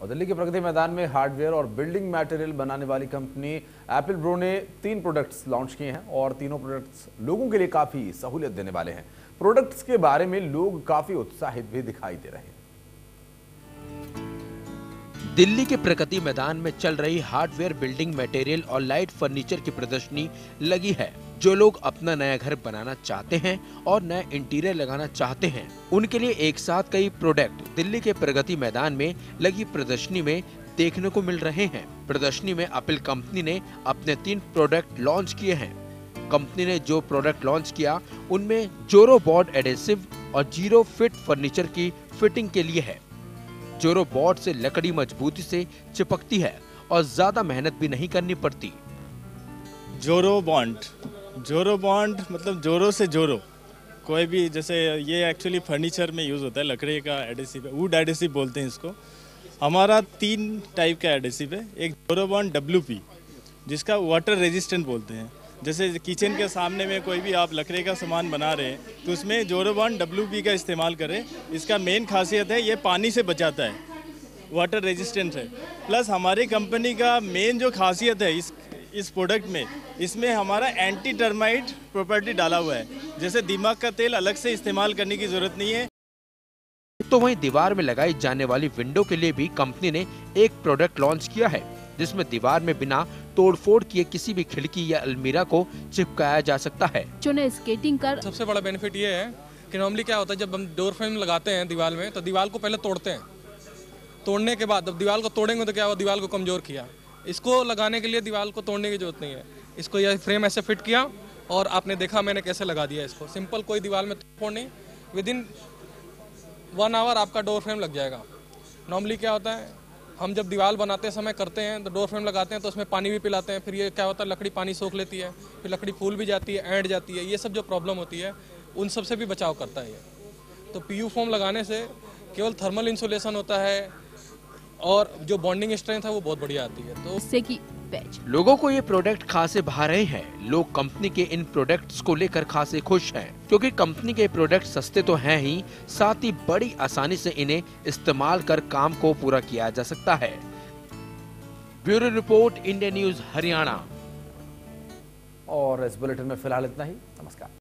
और दिल्ली के प्रगति मैदान में हार्डवेयर और बिल्डिंग मटेरियल बनाने वाली कंपनी एप्पल ब्रो ने तीन प्रोडक्ट्स लॉन्च किए हैं और तीनों प्रोडक्ट्स लोगों के लिए काफ़ी सहूलियत देने वाले हैं। प्रोडक्ट्स के बारे में लोग काफ़ी उत्साहित भी दिखाई दे रहे हैं। दिल्ली के प्रगति मैदान में चल रही हार्डवेयर बिल्डिंग मटेरियल और लाइट फर्नीचर की प्रदर्शनी लगी है। जो लोग अपना नया घर बनाना चाहते हैं और नया इंटीरियर लगाना चाहते हैं, उनके लिए एक साथ कई प्रोडक्ट दिल्ली के प्रगति मैदान में लगी प्रदर्शनी में देखने को मिल रहे हैं। प्रदर्शनी में एप्पल कंपनी ने अपने तीन प्रोडक्ट लॉन्च किए हैं। कंपनी ने जो प्रोडक्ट लॉन्च किया, उनमें जोरो बोर्ड एडेसिव और ज़ीरो फिट फर्नीचर की फिटिंग के लिए है। जोरो बोर्ड से लकड़ी मजबूती से चिपकती है और ज़्यादा मेहनत भी नहीं करनी पड़ती। जोरो बॉन्ड। जोरो बॉन्ड मतलब जोरो से जोरो। कोई भी जैसे ये एक्चुअली फर्नीचर में यूज़ होता है, लकड़ी का एडेसिव वुड एडेसिव बोलते हैं इसको। हमारा तीन टाइप का एडेसिव है। एक जोरो बॉन्ड डब्ल्यूपी जिसका वाटर रेजिस्टेंट बोलते हैं। जैसे किचन के सामने में कोई भी आप लकड़ी का सामान बना रहे हैं तो उसमें जोरोबॉन डब्ल्यू का इस्तेमाल करें। इसका मेन खासियत है, ये पानी से बचाता है। वाटर रेजिस्टेंट है। प्लस हमारी कंपनी का मेन जो खासियत है, इस इस प्रोडक्ट में, इसमें हमारा एंटी टर्माइट प्रॉपर्टी डाला हुआ है। जैसे दिमाग का तेल अलग से इस्तेमाल करने की ज़रूरत नहीं है। तो वहीं दीवार में लगाई जाने वाली विंडो के लिए भी कंपनी ने एक प्रोडक्ट लॉन्च किया है। जिसमें दीवार में बिना तोड़फोड़ किए किसी भी खिड़की या अलमीरा को चिपकाया जा सकता है। जो स्केटिंग कर सबसे बड़ा बेनिफिट ये है कि नॉर्मली क्या होता है जब हम डोर फ्रेम लगाते हैं दीवार में तो दीवार को पहले तोड़ते हैं। तोड़ने के बाद जब दीवार को तोड़ेंगे तो क्या हुआ दीवार को कमज़ोर किया। इसको लगाने के लिए दीवार को तोड़ने की ज़रूरत नहीं है। इसको यह फ्रेम ऐसे फिट किया और आपने देखा मैंने कैसे लगा दिया इसको। सिंपल कोई दीवार में तोड़ नहीं। विद इन वन आवर आपका डोर फ्रेम लग जाएगा। नॉर्मली क्या होता है हम जब दीवार बनाते समय करते हैं तो डोर फ्रेम लगाते हैं तो उसमें पानी भी पिलाते हैं, फिर ये क्या होता है, लकड़ी पानी सोख लेती है, फिर लकड़ी फूल भी जाती है एंड जाती है, ये सब जो प्रॉब्लम होती है, उन सबसे भी बचाव करता है ये। तो पी यू फॉर्म लगाने से केवल थर्मल इंसुलेशन होता है, और जो बॉन्डिंग स्ट्रेंथ है, वो बहुत बढ़िया आती है तो इससे की पैच लोगों को ये प्रोडक्ट खासे भा रहे हैं। लोग कंपनी के इन प्रोडक्ट्स को लेकर खासे खुश हैं। क्योंकि कंपनी के प्रोडक्ट सस्ते तो हैं ही साथ ही बड़ी आसानी से इन्हें इस्तेमाल कर काम को पूरा किया जा सकता है। Bureau report India News Haryana. और इस बुलेटिन में फ़िलहाल इतना ही। नमस्कार।